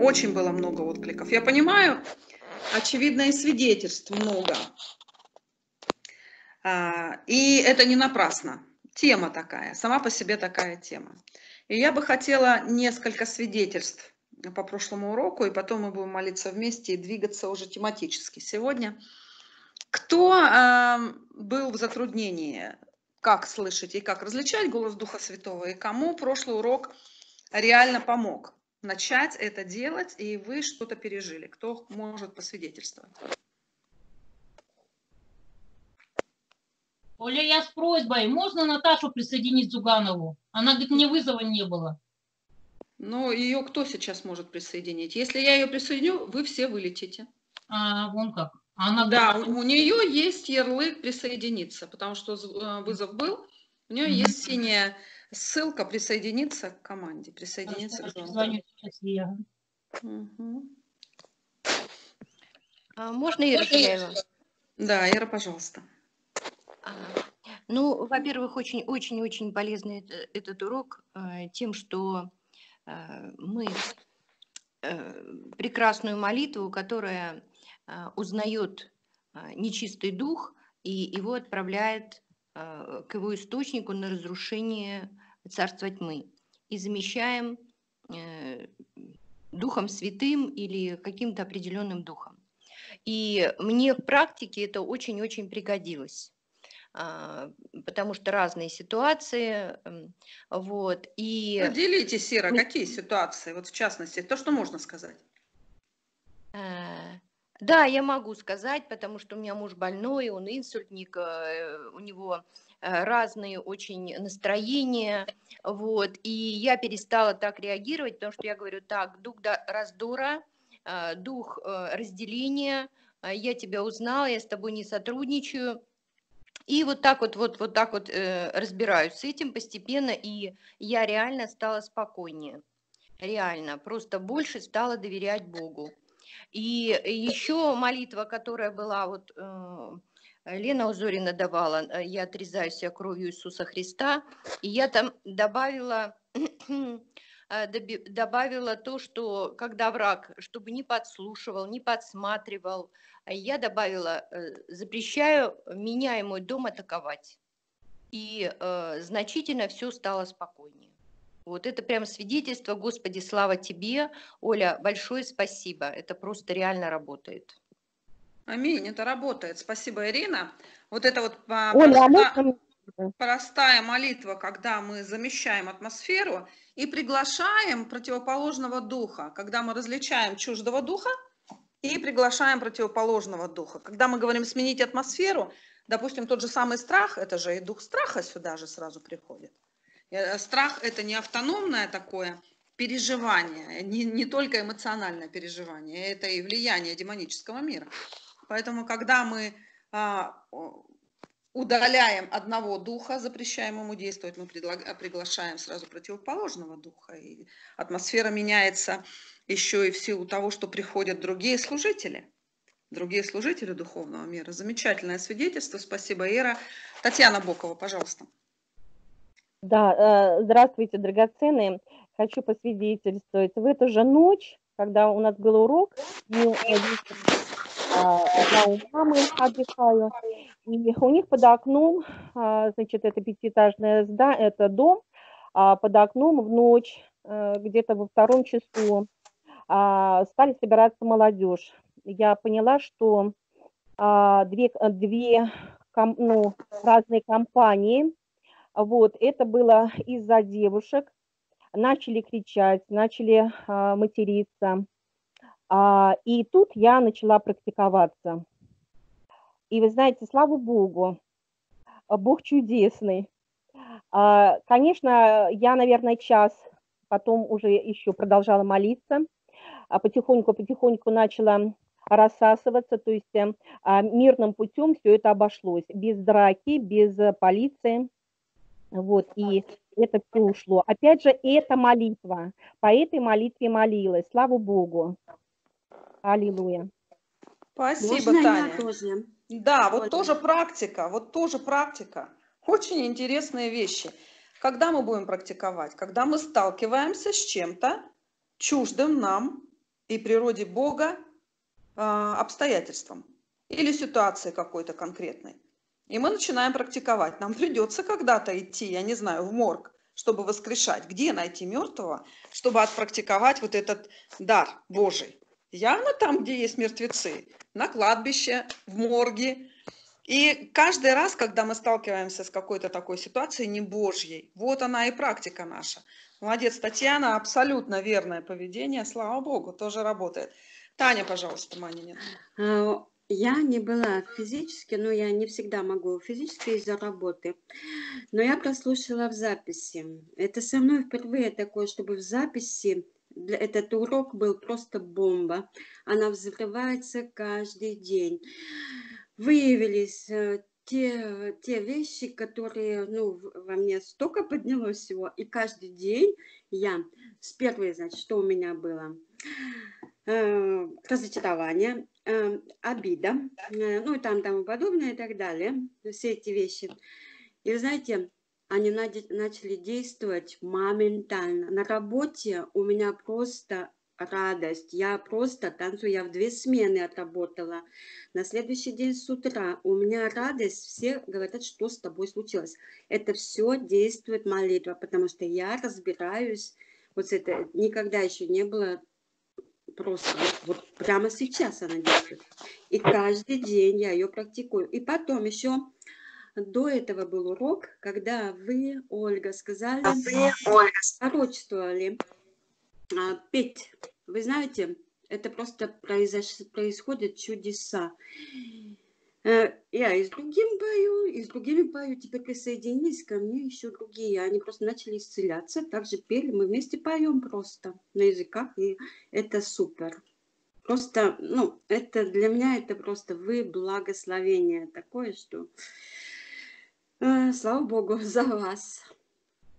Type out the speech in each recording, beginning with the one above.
Очень было много откликов. Я понимаю, очевидно, и свидетельств много. А, и это не напрасно. Тема такая, сама по себе такая тема. И я бы хотела несколько свидетельств по прошлому уроку, и потом мы будем молиться вместе и двигаться уже тематически сегодня. Кто э, был в затруднении, как слышать и как различать голос Духа Святого, и кому прошлый урок реально помог начать это делать, и вы что-то пережили? Кто может посвидетельствовать? Оля, я с просьбой, можно Наташу присоединить Зуганову? Она говорит, мне вызова не было. Ну, ее кто сейчас может присоединить? Если я ее присоединю, вы все вылетите. А, вон как. Она да, у, у нее есть ярлык присоединиться, потому что э, вызов был. У нее mm-hmm. есть синяя ссылка присоединиться к команде, присоединиться Хорошо, к звоню сейчас я. Угу. А, можно Ира Киреева? Да, Ира, пожалуйста. А, ну, во-первых, очень-очень-очень полезный этот, этот урок э, тем, что Э, мы э, прекрасную молитву, которая узнает нечистый дух и его отправляет к его источнику на разрушение царства тьмы. И замещаем Духом Святым или каким-то определенным духом. И мне в практике это очень-очень пригодилось. А, потому что разные ситуации, вот, и... Поделитесь, Сера, какие ситуации, вот в частности, то, что можно сказать? Э, да, я могу сказать, потому что у меня муж больной, он инсультник, э, у него э, разные очень настроения, вот, и я перестала так реагировать, потому что я говорю, так, дух раздора, дух разделения, я тебя узнала, я с тобой не сотрудничаю, и вот так вот, вот, вот так вот э, разбираюсь с этим постепенно, и я реально стала спокойнее. Реально, просто больше стала доверять Богу. И еще молитва, которая была, вот э, Лена Узорина давала, э, я отрезаю себя кровью Иисуса Христа, и я там добавила э, добавила то, что когда враг, чтобы не подслушивал, не подсматривал, а я добавила, э, запрещаю меня и мой дом атаковать. И э, значительно все стало спокойнее. Вот это прям свидетельство, Господи, слава Тебе. Оля, большое спасибо. Это просто реально работает. Аминь, это работает. Спасибо, Ирина. Вот это вот а, Оля, проста... а простая молитва, когда мы замещаем атмосферу и приглашаем противоположного духа, когда мы различаем чуждого духа и приглашаем противоположного духа. Когда мы говорим сменить атмосферу, допустим, тот же самый страх, это же и дух страха сюда же сразу приходит. Э, страх – это не автономное такое переживание, не, не только эмоциональное переживание, это и влияние демонического мира. Поэтому, когда мы а, удаляем одного духа, запрещаем ему действовать, мы приглашаем сразу противоположного духа, и атмосфера меняется еще и в силу того, что приходят другие служители, другие служители духовного мира. Замечательное свидетельство. Спасибо, Ира. Татьяна Бокова, пожалуйста. Да, э, здравствуйте, драгоценные. Хочу посвидетельствовать. В эту же ночь, когда у нас был урок, мы а, я у мамы отдыхаю, и у них под окном, а, значит, это пятиэтажное здание, это дом, а под окном в ночь, э, где-то во втором часу, а, стали собираться молодежь. Я поняла, что а, две, две ну, разные компании, вот, это было из-за девушек, начали кричать, начали а, материться. И тут я начала практиковаться. И вы знаете, слава Богу, Бог чудесный. Конечно, я, наверное, час потом уже еще продолжала молиться а потихоньку-потихоньку начала рассасываться, то есть э, а, мирным путем все это обошлось, без драки, без полиции, вот, и это все ушло. Опять же, это молитва, по этой молитве молилась, слава Богу. Аллилуйя. Спасибо, Можно Таня. Тоже? Да, вот тоже практика, вот тоже практика. очень интересные вещи. Когда мы будем практиковать? Когда мы сталкиваемся с чем-то чуждым нам и природе Бога э, обстоятельством или ситуацией какой-то конкретной. И мы начинаем практиковать. Нам придется когда-то идти, я не знаю, в морг, чтобы воскрешать. Где найти мертвого, чтобы отпрактиковать вот этот дар Божий? Явно там, где есть мертвецы. На кладбище, в морге. И каждый раз, когда мы сталкиваемся с какой-то такой ситуацией не Божьей, вот она и практика наша. Молодец, Татьяна, абсолютно верное поведение, слава Богу, тоже работает. Таня, пожалуйста, Манинин. Я не была физически, но я не всегда могу физически из-за работы. Но я прослушала в записи. Это со мной впервые такое, чтобы в записи этот урок был просто бомба. Она взрывается каждый день. Выявились э, те, те вещи, которые ну, во мне столько поднялось всего. И каждый день я с первой, значит, что у меня было – Э, разочарование, э, обида, э, ну и там тому подобное и так далее, все эти вещи. И вы знаете, они начали действовать моментально. На работе у меня просто радость. Я просто танцую, я в две смены отработала. На следующий день с утра у меня радость, все говорят, что с тобой случилось. Это все действует молитва, потому что я разбираюсь, вот это никогда еще не было просто вот, прямо сейчас она действует. И каждый день я ее практикую. И потом еще до этого был урок, когда вы, Ольга, сказали, а вы, Ольга, пророчествовали а, петь. Вы знаете, это просто произош... происходят чудеса. Э, я и с другим пою, и с другими пою. Теперь присоединились ко мне еще другие. Они просто начали исцеляться. Также пели. Мы вместе поем просто на языках. И это супер. Просто, ну, это для меня это просто вы благословение такое, что э, слава Богу за вас.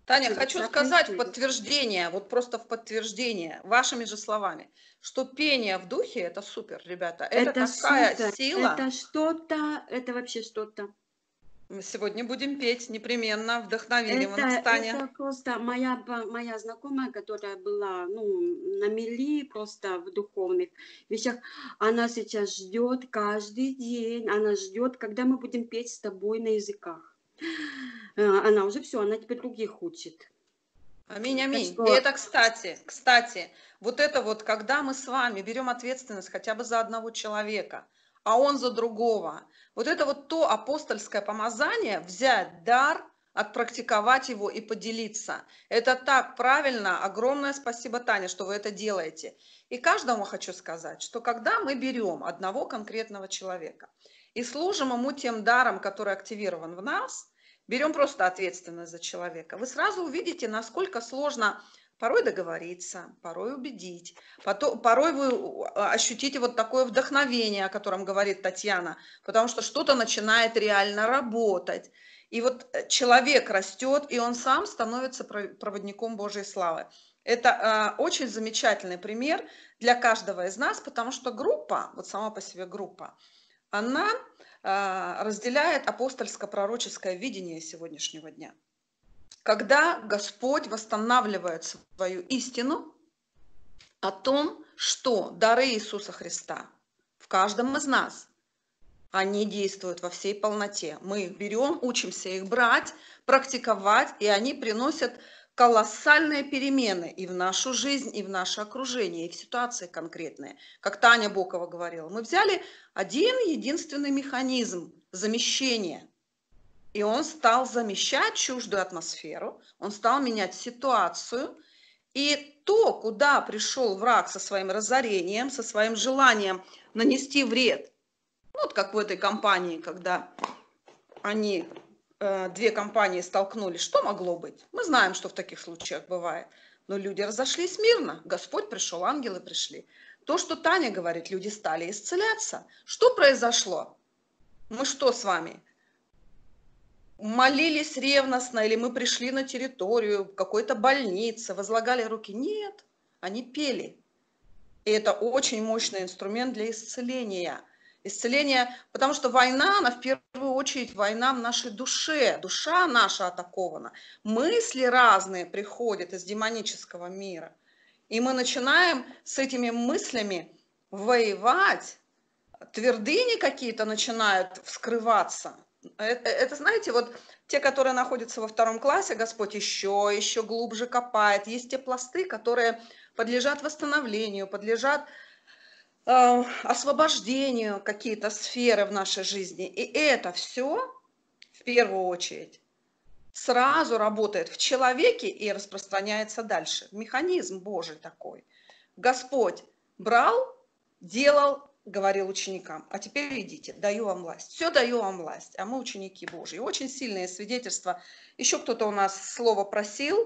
Таня, хочу сказать в подтверждение, вот просто в подтверждение, вашими же словами, что пение в духе – это супер, ребята. Это, это такая супер. сила. Это что-то, это вообще что-то. Мы сегодня будем петь непременно, вдохновили это, мы Таня. Это просто моя, моя знакомая, которая была ну, на мели просто в духовных вещах, она сейчас ждет каждый день, она ждет, когда мы будем петь с тобой на языках. Э, она уже все, она теперь других учит. Аминь, аминь. Что... И это, кстати, кстати, вот это вот, когда мы с вами берем ответственность хотя бы за одного человека, а он за другого, вот это вот то апостольское помазание, взять дар, отпрактиковать его и поделиться. Это так правильно. Огромное спасибо, Таня, что вы это делаете. И каждому хочу сказать, что когда мы берем одного конкретного человека и служим ему тем даром, который активирован в нас, берем просто ответственность за человека, вы сразу увидите, насколько сложно порой договориться, порой убедить, порой вы ощутите вот такое вдохновение, о котором говорит Татьяна, потому что что-то начинает реально работать. И вот э, человек растет, и он сам становится проводником Божьей славы. Это э, очень замечательный пример для каждого из нас, потому что группа, вот сама по себе группа, она разделяет апостольско-пророческое видение сегодняшнего дня. Когда Господь восстанавливает свою истину о том, что дары Иисуса Христа в каждом из нас, они действуют во всей полноте. Мы берем, учимся их брать, практиковать, и они приносят колоссальные перемены и в нашу жизнь, и в наше окружение, и в ситуации конкретные. Как Таня Бокова говорила, мы взяли один единственный механизм замещения, и он стал замещать чуждую атмосферу, он стал менять ситуацию, и то, куда пришел враг со своим разорением, со своим желанием нанести вред, вот как в этой компании, когда они две компании столкнулись, что могло быть? Мы знаем, что в таких случаях бывает. Но люди разошлись мирно, Господь пришел, ангелы пришли. То, что Таня говорит, люди стали исцеляться. Что произошло? Мы что с вами? Молились ревностно, или мы пришли на территорию какой-то больницы, возлагали руки? Нет, они пели. И это очень мощный инструмент для исцеления – Исцеление, потому что война, она в первую очередь война в нашей душе. Душа наша атакована. Мысли разные приходят из демонического мира. И мы начинаем с этими мыслями воевать, твердыни какие-то начинают вскрываться. Это, это, знаете, вот те, которые находятся во втором классе, Господь еще, еще глубже копает. Есть те пласты, которые подлежат восстановлению, подлежат Э, освобождению какие-то сферы в нашей жизни. И это все в первую очередь сразу работает в человеке и распространяется дальше. Механизм Божий такой. Господь брал, делал, говорил ученикам, а теперь идите, даю вам власть. Все даю вам власть, а мы ученики Божьи. Очень сильные свидетельства. Еще кто-то у нас слово просил.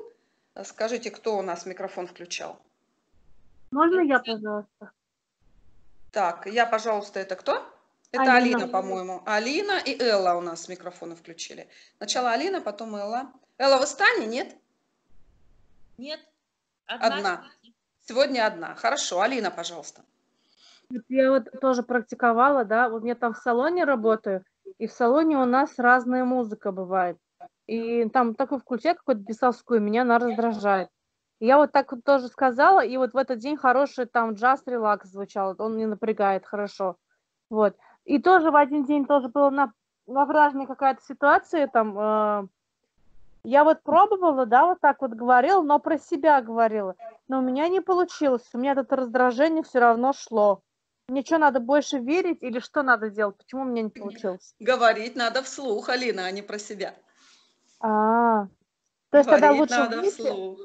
Скажите, кто у нас микрофон включал? Можно я, пожалуйста? Так, я, пожалуйста, это кто? Это Алина, Алина по-моему. Алина и Элла у нас микрофоны включили. Сначала Алина, потом Элла. Элла, вы стане, нет? Нет. Одна. одна. Сегодня одна. Хорошо. Алина, пожалуйста. Я вот тоже практиковала, да, вот я там в салоне работаю, и в салоне у нас разная музыка бывает. И там такой включай какую-то бесовскую, меня она раздражает. Я вот так вот тоже сказала, и вот в этот день хороший там джаз релакс звучал, он не напрягает хорошо. Вот. И тоже в один день тоже была на, на какая-то ситуация там. Э, я вот пробовала, да, вот так вот говорила, но про себя говорила. Но у меня не получилось. У меня это раздражение все равно шло. Мне что, надо больше верить или что надо делать? Почему у меня не получилось? Говорить надо вслух, Алина, а не про себя. А, то есть тогда лучше надо вслух.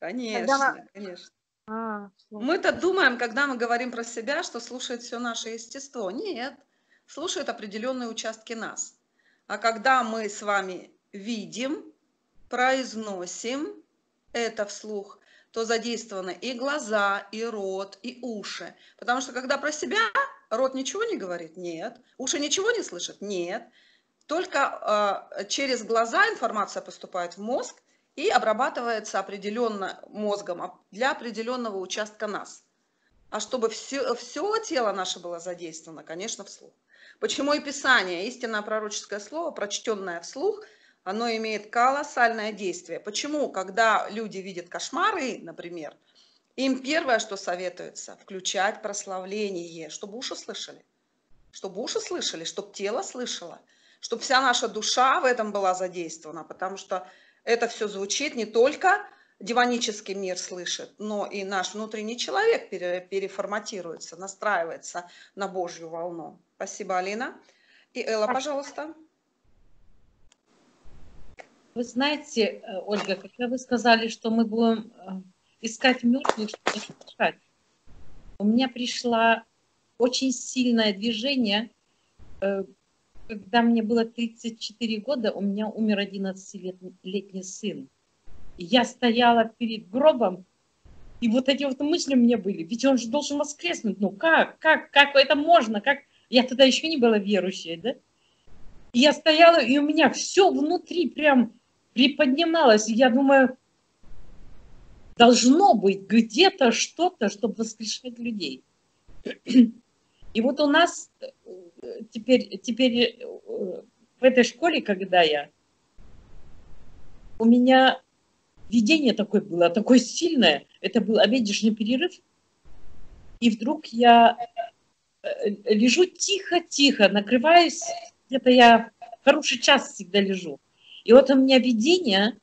Конечно, Когда... конечно. А, Мы-то думаем, когда мы говорим про себя, что слушает все наше естество. Нет, слушает определенные участки нас. А когда мы с вами видим, произносим это вслух, то задействованы и глаза, и рот, и уши. Потому что когда про себя рот ничего не говорит, нет. Уши ничего не слышат, нет. Только э, через глаза информация поступает в мозг, и обрабатывается определенно мозгом для определенного участка нас. А чтобы все, все тело наше было задействовано, конечно, вслух. Почему и Писание, истинное пророческое слово, прочтенное вслух, оно имеет колоссальное действие. Почему, когда люди видят кошмары, например, им первое, что советуется, включать прославление, чтобы уши слышали. Чтобы уши слышали, чтобы тело слышало, чтобы вся наша душа в этом была задействована, потому что это все звучит не только демонический мир слышит, но и наш внутренний человек переформатируется, настраивается на Божью волну. Спасибо, Алина. И Элла, пожалуйста. Вы знаете, э, Ольга, когда вы сказали, что мы будем э, искать мертвых, чтобы спасать, у меня пришло очень сильное движение э, когда мне было 34 года, у меня умер 11-летний сын. Я стояла перед гробом, и вот эти вот мысли у меня были. Ведь он же должен воскреснуть. Ну как? Как? Как это можно? Как? Я тогда еще не была верующей, да? И я стояла, и у меня все внутри прям приподнималось. Я думаю, должно быть где-то что-то, чтобы воскрешать людей. И вот у нас теперь, теперь э, в этой школе, когда я, у меня видение такое было, такое сильное. Это был обеденный перерыв. И вдруг я э, лежу тихо-тихо, накрываюсь, где-то я хороший час всегда лежу. И вот у меня видение,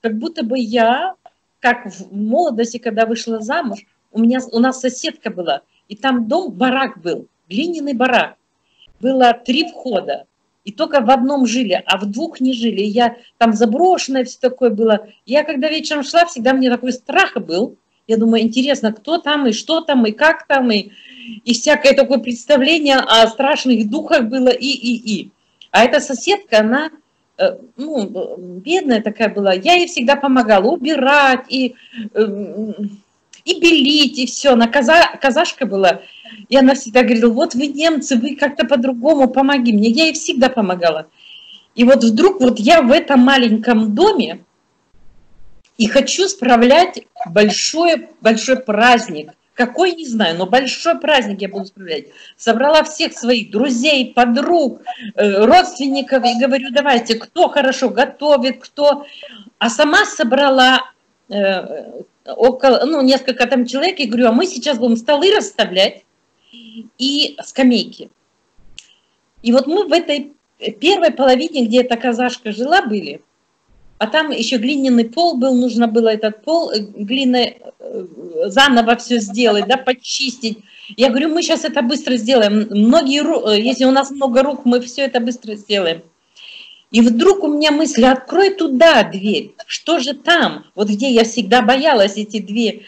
как будто бы я, как в молодости, когда вышла замуж, у меня у нас соседка была, и там дом, барак был, глиняный барак было три входа. И только в одном жили, а в двух не жили. И я там заброшенное все такое было. Я когда вечером шла, всегда мне такой страх был. Я думаю, интересно, кто там и что там и как там и, и всякое такое представление о страшных духах было и и и. А эта соседка, она э, ну, бедная такая была. Я ей всегда помогала убирать и эм, и белить, и все. Она каза, казашка была. И она всегда говорила, вот вы немцы, вы как-то по-другому, помоги мне. Я ей всегда помогала. И вот вдруг вот я в этом маленьком доме и хочу справлять большой, большой праздник, какой не знаю, но большой праздник я буду справлять. Собрала всех своих друзей, подруг, э, родственников и говорю, давайте, кто хорошо готовит, кто... А сама собрала около, ну, несколько там человек и говорю, а мы сейчас будем столы расставлять и скамейки. И вот мы в этой первой половине, где эта казашка жила, были – а там еще глиняный пол был, нужно было этот пол э, глиной э, заново все сделать, да, почистить. Я говорю, мы сейчас это быстро сделаем. Многие, э, если у нас много рук, мы все это быстро сделаем. И вдруг у меня мысль, открой туда дверь, что же там? Вот где я всегда боялась, эти две,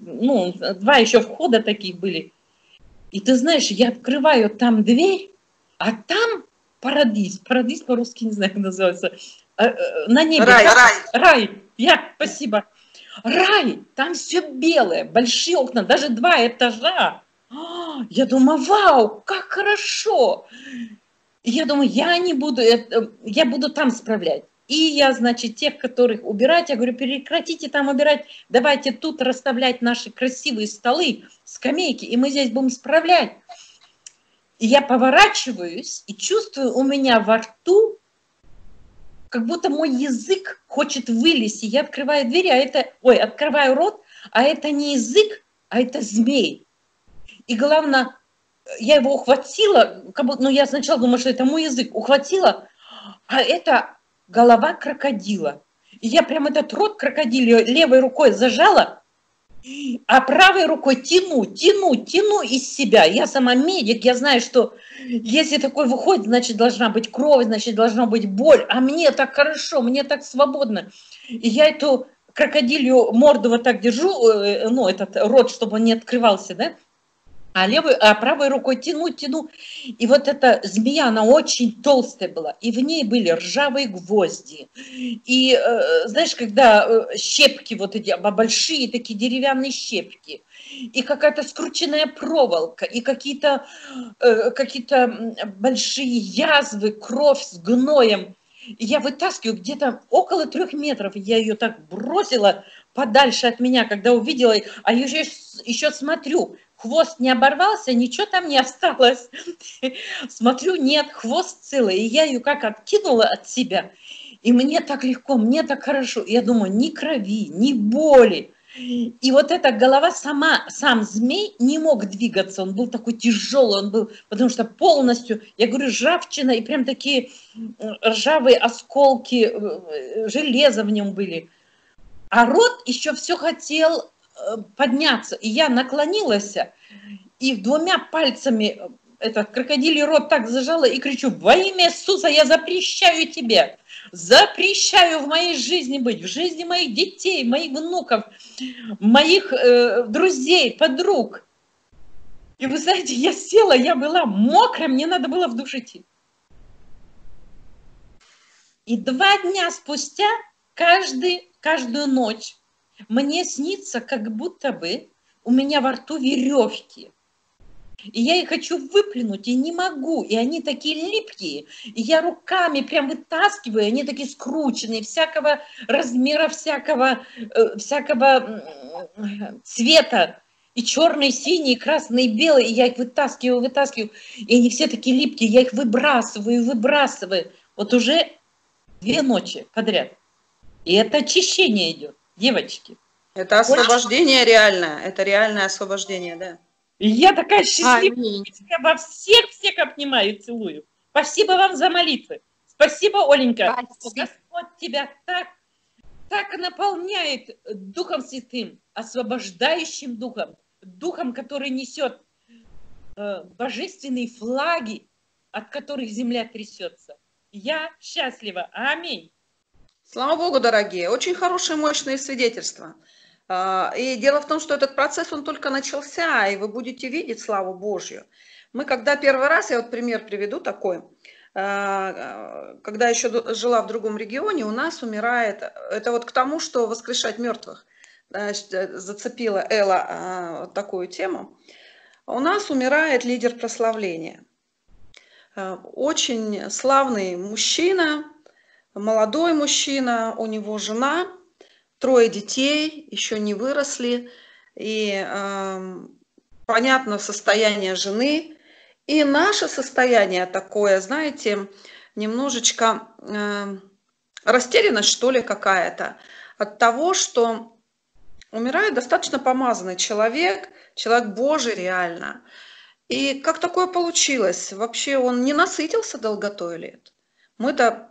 ну, два еще входа таких были. И ты знаешь, я открываю там дверь, а там парадис, парадис по-русски не знаю, как называется, Э, э, на небе. Рай, рай. Рай, я, спасибо. Рай, там все белое, большие окна, даже два этажа. А, я думаю, вау, как хорошо. Я думаю, я не буду, э, я буду там справлять. И я, значит, тех, которых убирать, я говорю, прекратите там убирать, давайте тут расставлять наши красивые столы, скамейки, и мы здесь будем справлять. И я поворачиваюсь и чувствую у меня во рту как будто мой язык хочет вылезти. Я открываю дверь, а это, ой, открываю рот, а это не язык, а это змей. И главное, я его ухватила, как будто, ну я сначала думала, что это мой язык, ухватила, а это голова крокодила. И я прям этот рот крокодила левой рукой зажала, а правой рукой тяну, тяну, тяну из себя. Я сама медик, я знаю, что если такой выходит, значит, должна быть кровь, значит, должна быть боль. А мне так хорошо, мне так свободно. И я эту крокодилью морду вот так держу, э, ну, этот рот, чтобы он не открывался, да, а, левой, а правой рукой тяну, тяну. И вот эта змея, она очень толстая была, и в ней были ржавые гвозди. И э, знаешь, когда э, щепки вот эти, большие такие деревянные щепки, и какая-то скрученная проволока, и какие-то э, какие большие язвы, кровь с гноем. И я вытаскиваю где-то около трех метров, я ее так бросила подальше от меня, когда увидела, а еще, еще смотрю, хвост не оборвался, ничего там не осталось. Смотрю, нет, хвост целый. И я ее как откинула от себя. И мне так легко, мне так хорошо. Я думаю, ни крови, ни боли. И вот эта голова сама, сам змей не мог двигаться, он был такой тяжелый, он был, потому что полностью, я говорю, ржавчина, и прям такие ржавые осколки э, железа в нем были. А рот еще все хотел Э, подняться. И я наклонилась, и двумя пальцами э, этот крокодилий рот так зажала и кричу, во имя Иисуса я запрещаю тебе, запрещаю в моей жизни быть, в жизни моих детей, моих внуков, моих э, друзей, подруг. И вы знаете, я села, я была мокрая, мне надо было в душ идти. И два дня спустя, каждый, каждую ночь, мне снится, как будто бы у меня во рту веревки. И я их хочу выплюнуть, и не могу. И они такие липкие. И я руками прям вытаскиваю, они такие скрученные, всякого размера, всякого, э, всякого цвета. И черные, синие, красные, белые. И я их вытаскиваю, вытаскиваю. И они все такие липкие. Я их выбрасываю, выбрасываю. Вот уже две ночи подряд. И это очищение идет девочки. Это освобождение реальное, это реальное освобождение, да. я такая счастливая, я во всех-всех обнимаю и целую. Спасибо вам за молитвы. Спасибо, Оленька. Спасибо. Господь тебя так, так наполняет Духом Святым, освобождающим Духом, Духом, который несет э, божественные флаги, от которых земля трясется. Я счастлива. Аминь. Слава Богу, дорогие, очень хорошие, мощные свидетельства. А, и дело в том, что этот процесс, он только начался, и вы будете видеть славу Божью. Мы когда первый раз, я вот пример приведу такой, а, когда еще жила в другом регионе, у нас умирает, это вот к тому, что воскрешать мертвых, зацепила Элла а, такую тему, у нас умирает лидер прославления. Очень славный мужчина, молодой мужчина, у него жена, трое детей, еще не выросли. и э, понятно состояние жены, и наше состояние такое, знаете, немножечко э, растерянность, что ли, какая-то от того, что умирает достаточно помазанный человек, человек Божий реально. И как такое получилось? Вообще он не насытился долготой лет. Мы-то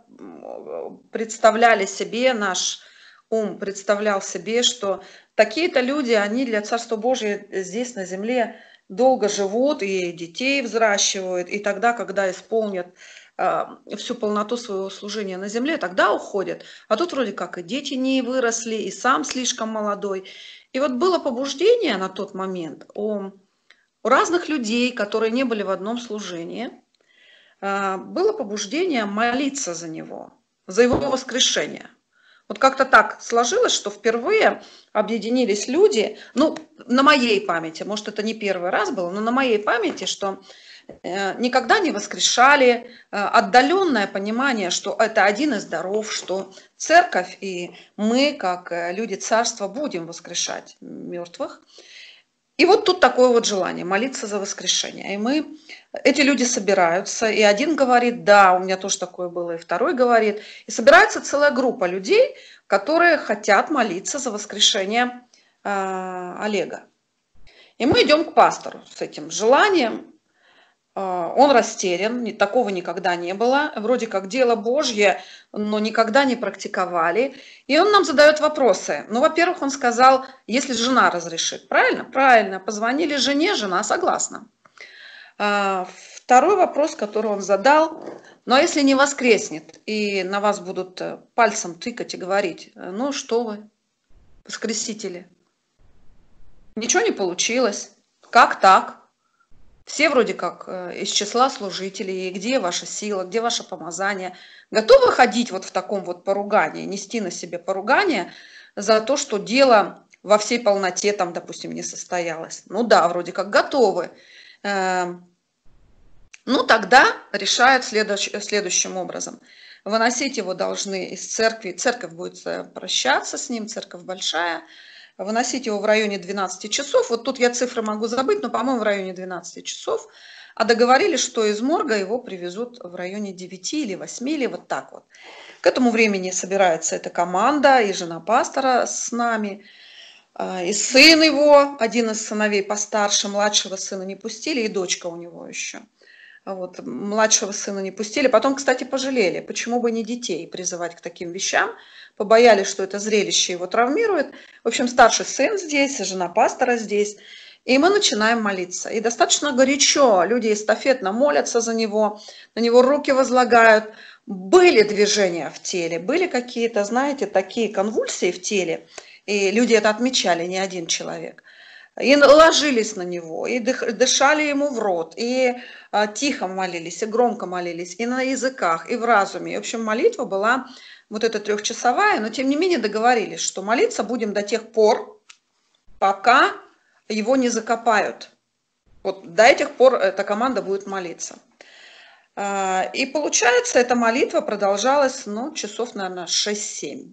представляли себе, наш ум представлял себе, что такие-то люди, они для Царства Божия здесь на земле долго живут и детей взращивают, и тогда, когда исполнят а, всю полноту своего служения на земле, тогда уходят. А тут вроде как и дети не выросли, и сам слишком молодой. И вот было побуждение на тот момент у, у разных людей, которые не были в одном служении, было побуждение молиться за него, за его воскрешение. Вот как-то так сложилось, что впервые объединились люди, ну, на моей памяти, может, это не первый раз было, но на моей памяти, что Э, никогда не воскрешали, э, отдаленное понимание, что это один из даров, что церковь и мы, как э, люди царства, будем воскрешать мертвых. И вот тут такое вот желание молиться за воскрешение. И мы, эти люди собираются, и один говорит, да, у меня тоже такое было, и второй говорит. И собирается целая группа людей, которые хотят молиться за воскрешение э, Олега. И мы идем к пастору с этим желанием, а, он растерян, такого никогда не было. Вроде как дело Божье, но никогда не практиковали. И он нам задает вопросы. Ну, во-первых, он сказал, если жена разрешит. Правильно? Правильно. Позвонили жене, жена согласна. А, второй вопрос, который он задал, ну а если не воскреснет, и на вас будут э, пальцем тыкать и говорить, ну что вы, воскресители, ничего не получилось, как так? Все вроде как э, из числа служителей, где ваша сила, где ваше помазание. Готовы ходить вот в таком вот поругании, нести на себе поругание за то, что дело во всей полноте там, допустим, не состоялось. Ну да, вроде как готовы. Ну тогда решают следующ, следующим образом. Выносить его должны из церкви. Церковь будет э, прощаться с ним, церковь большая – выносить его в районе 12 часов. Вот тут я цифры могу забыть, но, по-моему, в районе 12 часов. А договорились, что из морга его привезут в районе 9 или 8 или вот так вот. К этому времени собирается эта команда и жена пастора с нами, а, и сын его, один из сыновей постарше, младшего сына не пустили, и дочка у него еще. Вот, младшего сына не пустили. Потом, кстати, пожалели, почему бы не детей призывать к таким вещам побоялись, что это зрелище его травмирует. В общем, старший сын здесь, жена пастора здесь. И мы начинаем молиться. И достаточно горячо люди эстафетно молятся за него, на него руки возлагают. Были движения в теле, были какие-то, знаете, такие конвульсии в теле. И люди это отмечали, не один человек. И ложились на него, и дышали ему в рот, и а, тихо молились, и громко молились, и на языках, и в разуме. И, в общем, молитва была вот эта трехчасовая, но тем не менее договорились, что молиться будем до тех пор, пока его не закопают. Вот до этих пор эта команда будет молиться. А, и получается, эта молитва продолжалась, ну, часов, наверное, 6-7.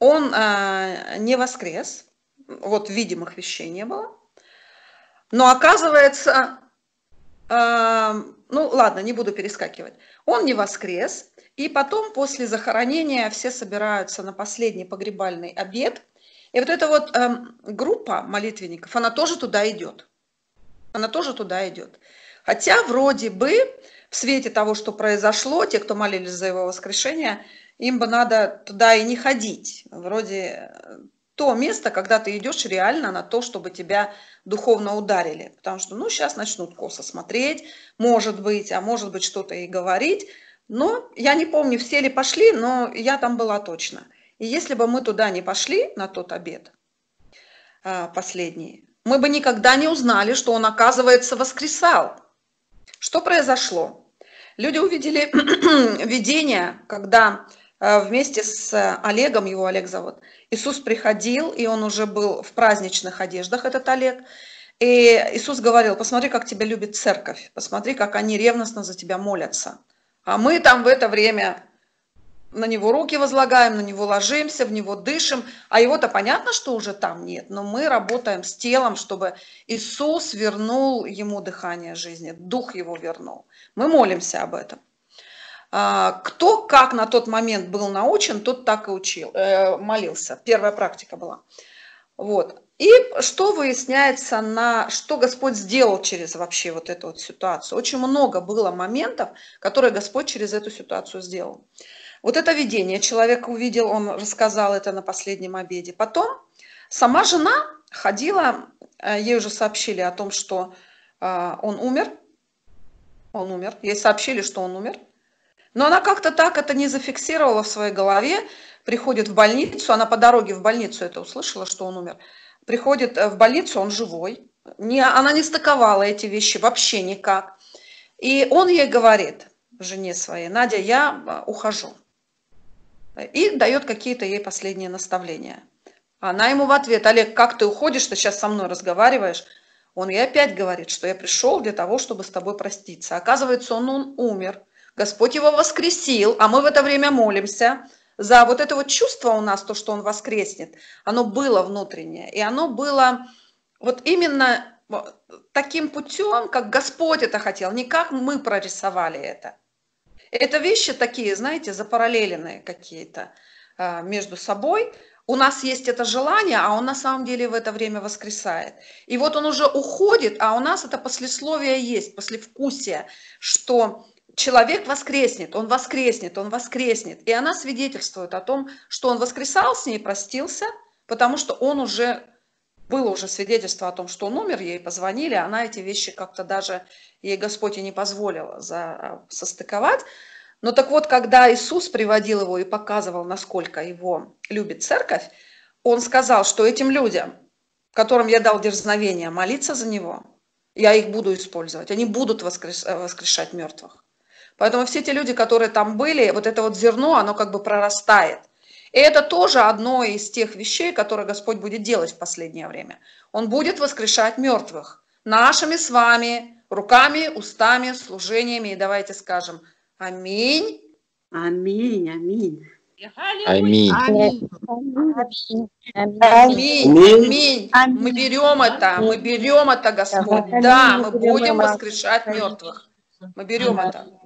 Он а, не воскрес, вот видимых вещей не было. Но оказывается, а, ну ладно, не буду перескакивать. Он не воскрес, и потом, после захоронения, все собираются на последний погребальный обед. И вот эта вот э, группа молитвенников, она тоже туда идет. Она тоже туда идет. Хотя вроде бы в свете того, что произошло, те, кто молились за его воскрешение, им бы надо туда и не ходить. Вроде э, то место, когда ты идешь реально на то, чтобы тебя духовно ударили. Потому что, ну, сейчас начнут косо смотреть, может быть, а может быть, что-то и говорить. Но я не помню, все ли пошли, но я там была точно. И если бы мы туда не пошли, на тот обед а, последний, мы бы никогда не узнали, что он, оказывается, воскресал. Что произошло? Люди увидели видение, когда вместе с Олегом, его Олег зовут, Иисус приходил, и он уже был в праздничных одеждах, этот Олег, и Иисус говорил, посмотри, как тебя любит церковь, посмотри, как они ревностно за тебя молятся. А мы там в это время на него руки возлагаем, на него ложимся, в него дышим, а его-то понятно, что уже там нет, но мы работаем с телом, чтобы Иисус вернул ему дыхание жизни, дух его вернул. Мы молимся об этом. А, кто как на тот момент был научен, тот так и учил, э, молился. Первая практика была. Вот. И что выясняется на, что Господь сделал через вообще вот эту вот ситуацию. Очень много было моментов, которые Господь через эту ситуацию сделал. Вот это видение человек увидел, он рассказал это на последнем обеде. Потом сама жена ходила, э, ей уже сообщили о том, что э, он умер. Он умер. Ей сообщили, что он умер. Но она как-то так это не зафиксировала в своей голове. Приходит в больницу, она по дороге в больницу это услышала, что он умер. Приходит э, в больницу, он живой. Не, она не стыковала эти вещи вообще никак. И он ей говорит, жене своей, Надя, я ухожу и дает какие-то ей последние наставления. Она ему в ответ, Олег, как ты уходишь, ты сейчас со мной разговариваешь? Он ей опять говорит, что я пришел для того, чтобы с тобой проститься. Оказывается, он, он умер, Господь его воскресил, а мы в это время молимся за вот это вот чувство у нас, то, что он воскреснет, оно было внутреннее, и оно было вот именно таким путем, как Господь это хотел, не как мы прорисовали это. Это вещи такие, знаете, запараллеленные какие-то а, между собой. У нас есть это желание, а он на самом деле в это время воскресает. И вот он уже уходит, а у нас это послесловие есть, послевкусие, что человек воскреснет, он воскреснет, он воскреснет. И она свидетельствует о том, что он воскресал с ней, простился, потому что он уже было уже свидетельство о том, что он умер, ей позвонили, она эти вещи как-то даже, ей Господь и не позволила за, состыковать. Но так вот, когда Иисус приводил его и показывал, насколько его любит церковь, он сказал, что этим людям, которым я дал дерзновение молиться за него, я их буду использовать, они будут воскрешать мертвых. Поэтому все те люди, которые там были, вот это вот зерно, оно как бы прорастает. И это тоже одно из тех вещей, которые Господь будет делать в последнее время. Он будет воскрешать мертвых нашими с вами руками, устами, служениями. И давайте скажем аминь. Аминь, аминь. Аминь. Аминь. Аминь. Аминь. Мы берем это, мы берем это, Господь. Да, мы будем воскрешать мертвых. Мы берем это.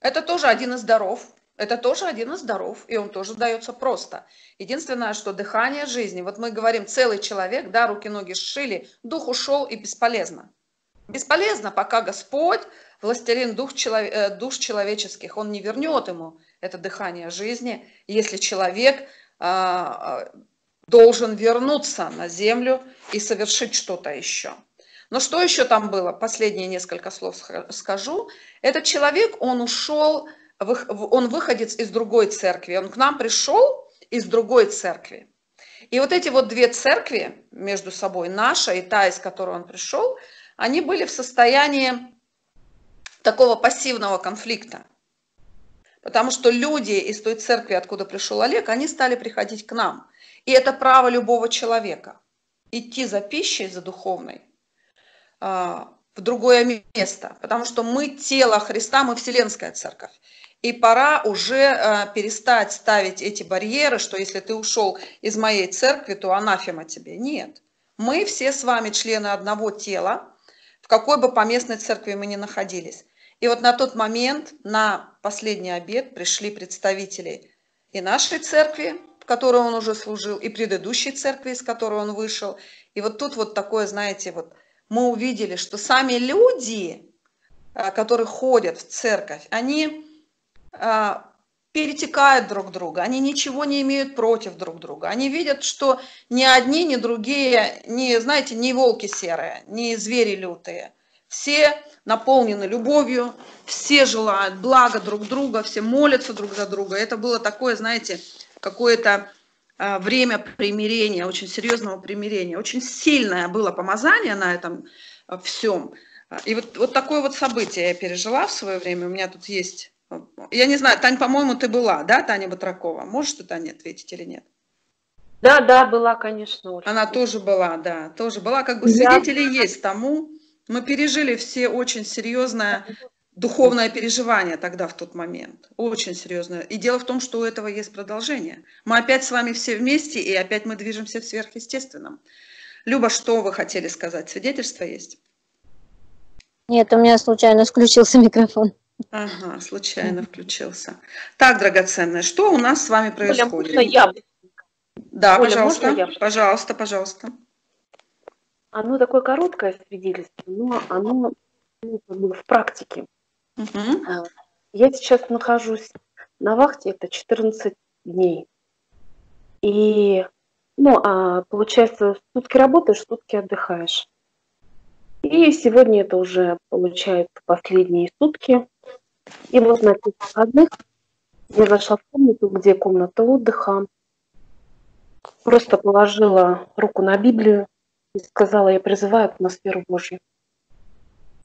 Это тоже один из даров, это тоже один из даров, и он тоже дается просто. Единственное, что дыхание жизни, вот мы говорим, целый человек, да, руки-ноги сшили, дух ушел и бесполезно. Бесполезно, пока Господь, властелин дух, человек, э, душ человеческих, он не вернет ему это дыхание жизни, если человек а, должен вернуться на землю и совершить что-то еще. Но что еще там было? Последние несколько слов скажу. Этот человек, он ушел он выходец из другой церкви, он к нам пришел из другой церкви. И вот эти вот две церкви между собой, наша и та, из которой он пришел, они были в состоянии такого пассивного конфликта. Потому что люди из той церкви, откуда пришел Олег, они стали приходить к нам. И это право любого человека. Идти за пищей, за духовной, в другое место. Потому что мы тело Христа, мы Вселенская церковь. И пора уже э, перестать ставить эти барьеры, что если ты ушел из моей церкви, то анафема тебе. Нет. Мы все с вами члены одного тела, в какой бы поместной церкви мы ни находились. И вот на тот момент, на последний обед, пришли представители и нашей церкви, в которой он уже служил, и предыдущей церкви, из которой он вышел. И вот тут вот такое, знаете, вот мы увидели, что сами люди, э, которые ходят в церковь, они а, перетекают друг друга, они ничего не имеют против друг друга. Они видят, что ни одни, ни другие, ни, знаете, ни волки серые, ни звери лютые. Все наполнены любовью, все желают блага друг друга, все молятся друг за друга. Это было такое, знаете, какое-то а, время примирения, очень серьезного примирения. Очень сильное было помазание на этом а, всем. И вот, вот такое вот событие я пережила в свое время. У меня тут есть я не знаю, Тань, по-моему, ты была, да, Таня Батракова? Можешь ты, Таня, ответить или нет? Да, да, была, конечно. Очень. Она тоже была, да, тоже была. Как бы свидетели Я... есть тому. Мы пережили все очень серьезное духовное переживание тогда, в тот момент. Очень серьезное. И дело в том, что у этого есть продолжение. Мы опять с вами все вместе, и опять мы движемся в сверхъестественном. Люба, что вы хотели сказать? Свидетельство есть? Нет, у меня случайно включился микрофон. Ага, случайно включился. Так, драгоценная, что у нас с вами происходит? Оля, я? Да, Оля, пожалуйста, я? пожалуйста, пожалуйста. Оно такое короткое свидетельство, но оно ну, в практике. Угу. Я сейчас нахожусь на вахте, это 14 дней. И, ну, а получается, сутки работаешь, сутки отдыхаешь. И сегодня это уже получается последние сутки. И вот на этих выходных я зашла в комнату, где комната отдыха, просто положила руку на Библию и сказала, я призываю атмосферу Божью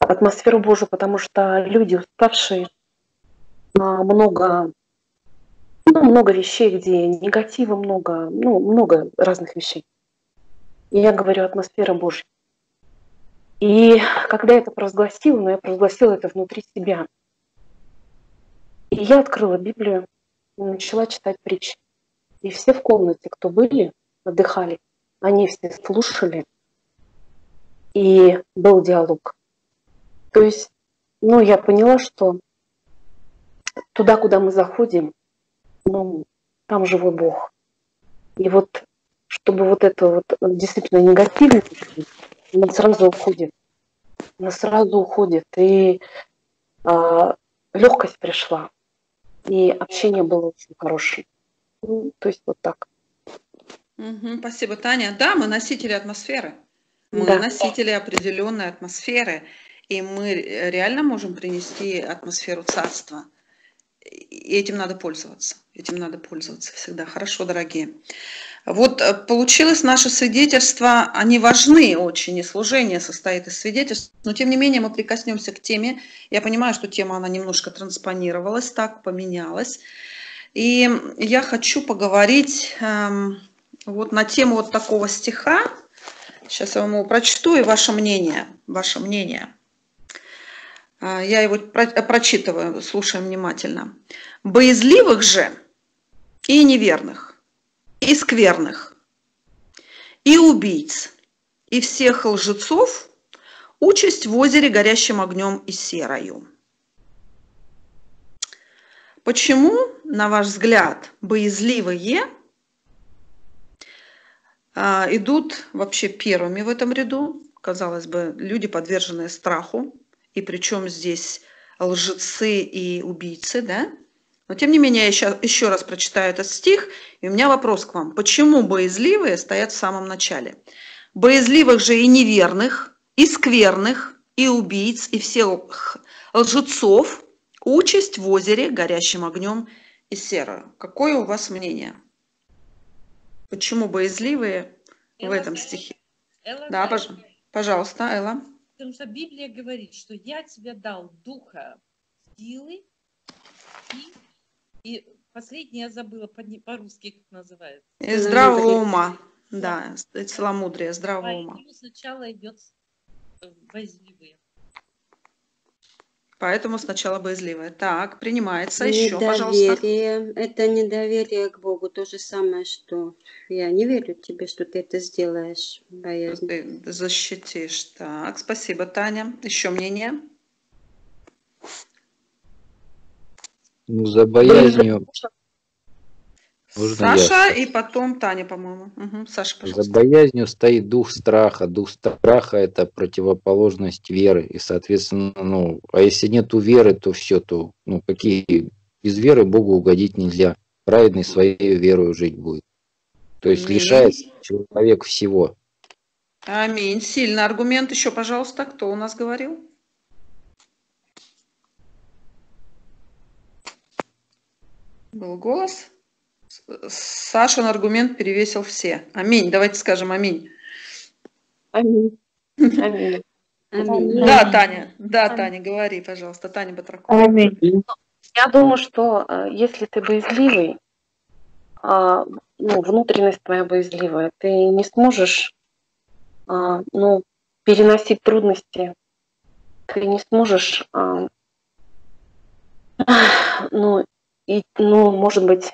атмосферу Божию, потому что люди уставшие, а, много, ну, много вещей, где негатива много, ну, много разных вещей. И я говорю атмосфера Божья. И когда я это провозгласила, но я провозгласила это внутри себя. И я открыла Библию начала читать притчи. И все в комнате, кто были, отдыхали, они все слушали. И был диалог. То есть, ну, я поняла, что туда, куда мы заходим, ну, там живой Бог. И вот, чтобы вот это вот действительно негативность, она сразу уходит. Она сразу уходит. И а, легкость пришла. И общение было очень хорошее. Ну, то есть вот так. Угу, спасибо, Таня. Да, мы носители атмосферы. Мы да. носители определенной атмосферы и мы реально можем принести атмосферу царства. И этим надо пользоваться. Этим надо пользоваться всегда. Хорошо, дорогие. Вот э, получилось наше свидетельство, они важны очень, и служение состоит из свидетельств, но тем не менее мы прикоснемся к теме. Я понимаю, что тема, она немножко транспонировалась, так поменялась. И я хочу поговорить эм, вот на тему вот такого стиха. Сейчас я вам его прочту, и ваше мнение, ваше мнение – я его прочитываю, слушаем внимательно. «Боязливых же и неверных, и скверных, и убийц, и всех лжецов участь в озере горящим огнем и серою». Почему, на ваш взгляд, боязливые а, идут вообще первыми в этом ряду? Казалось бы, люди, подверженные страху, и причем здесь лжецы и убийцы, да? Но тем не менее, я еще, еще раз прочитаю этот стих, и у меня вопрос к вам. Почему боязливые стоят в самом начале? Боязливых же и неверных, и скверных, и убийц, и всех лжецов участь в озере горящим огнем и серою. Какое у вас мнение? Почему боязливые Элла, в этом стихе? Элла, да, пожалуйста, Элла. Потому что Библия говорит, что я тебе дал духа силы и, и последнее я забыла по-русски, как называется. И здравого ума. Да, да. целомудрие, здравого а ума. сначала идет боязливые. Поэтому сначала боязливая. Так, принимается еще, пожалуйста. Это недоверие к Богу. То же самое, что я не верю тебе, что ты это сделаешь. Боязнь. Ты защитишь. Так, спасибо, Таня. Еще мнение? Ну, за боязнью можно Саша я? и потом Таня, по-моему. Угу. Саша, пожалуйста. За боязнью стоит дух страха. Дух страха – это противоположность веры. И, соответственно, ну, а если нету веры, то все, то, ну, какие... Без веры Богу угодить нельзя. Праведный своей верой жить будет. То есть Аминь. лишается человек всего. Аминь. Сильный аргумент. Еще, пожалуйста, кто у нас говорил? Был голос. Сашин аргумент перевесил все. Аминь. Давайте скажем аминь. Аминь. Аминь. Да, Таня, да, Таня, говори, пожалуйста, Таня Батракова. Аминь. Я думаю, что э, если ты боязливый, а, ну, внутренность твоя боязливая, ты не сможешь а, ну, переносить трудности, ты не сможешь а, Ну, и, ну, может быть,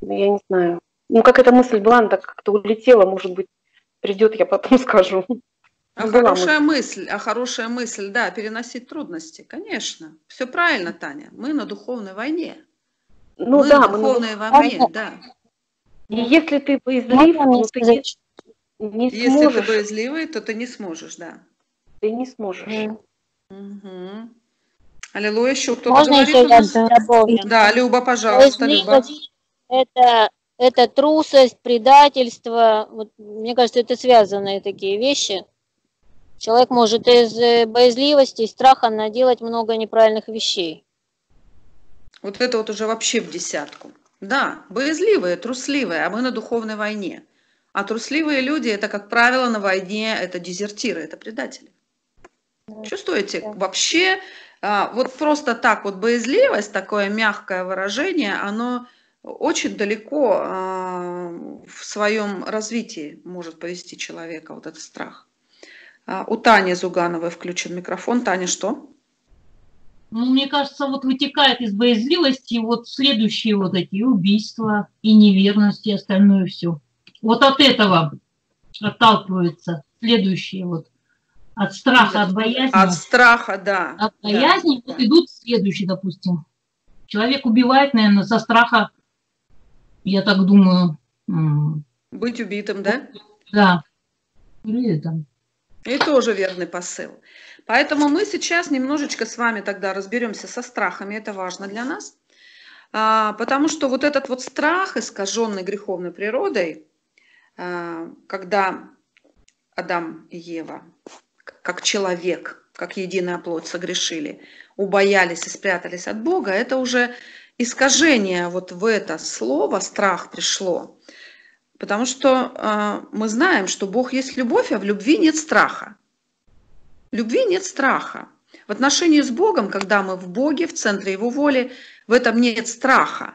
я не знаю. Ну, как эта мысль была, она так как-то улетела, может быть, придет, я потом скажу. А хорошая мысль. мысль, а хорошая мысль, да, переносить трудности, конечно. Все правильно, Таня. Мы на духовной войне. Ну мы да, на духовной мы... войне, да. И если ты боязлив, ну, ты не, не если сможешь. Если ты боязливый, то ты не сможешь, да. Ты не сможешь. Mm. Угу. Аллилуйя, еще кто-то Можно говорит еще я добавлю? Да, Люба, пожалуйста, Люба. Это, это трусость, предательство. Вот, мне кажется, это связанные такие вещи. Человек может из э, боязливости и страха наделать много неправильных вещей. Вот это вот уже вообще в десятку. Да, боязливые, трусливые, а мы на духовной войне. А трусливые люди, это, как правило, на войне, это дезертиры, это предатели. Чувствуете? Да. Вообще, а, вот просто так вот боязливость, такое мягкое выражение, оно очень далеко а, в своем развитии может повести человека, вот этот страх. А, у Тани Зугановой включен микрофон. Таня, что? Ну, мне кажется, вот вытекает из боязливости вот следующие вот эти убийства и неверность и остальное все. Вот от этого отталкиваются следующие вот от страха, от боязни. От страха, да. От боязни да, вот да. идут следующие, допустим. Человек убивает, наверное, со страха, я так думаю. Быть убитым, да? Да. Или это. И тоже верный посыл. Поэтому мы сейчас немножечко с вами тогда разберемся со страхами, это важно для нас. А, потому что вот этот вот страх, искаженный греховной природой, а, когда Адам и Ева, как человек, как единая плоть согрешили, убоялись и спрятались от Бога, это уже искажение вот в это слово страх пришло. Потому что э, мы знаем, что Бог есть любовь, а в любви нет страха. В любви нет страха. В отношении с Богом, когда мы в Боге, в центре Его воли, в этом нет страха.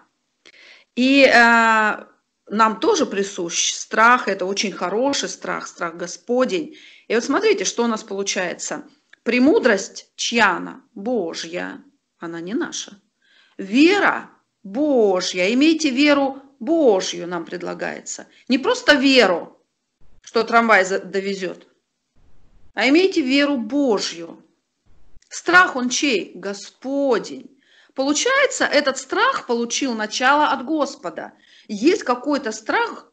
И э, нам тоже присущ страх, это очень хороший страх, страх Господень. И вот смотрите, что у нас получается. Премудрость чья она? Божья, она не наша. Вера Божья, имейте веру Божью нам предлагается. Не просто веру, что трамвай довезет, а имейте веру Божью. Страх он чей? Господень. Получается, этот страх получил начало от Господа. Есть какой-то страх